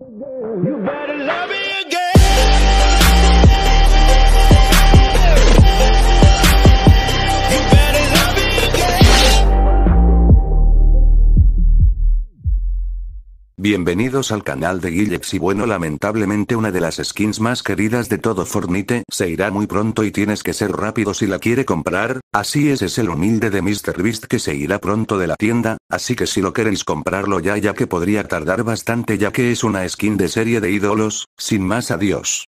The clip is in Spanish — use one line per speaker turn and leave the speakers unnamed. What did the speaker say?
You better love
Bienvenidos al canal de Guillex y bueno lamentablemente una de las skins más queridas de todo Fortnite se irá muy pronto y tienes que ser rápido si la quiere comprar, así es es el humilde de MrBeast que se irá pronto de la tienda, así que si lo queréis comprarlo ya ya que podría tardar bastante ya que es una skin de serie de ídolos, sin más adiós.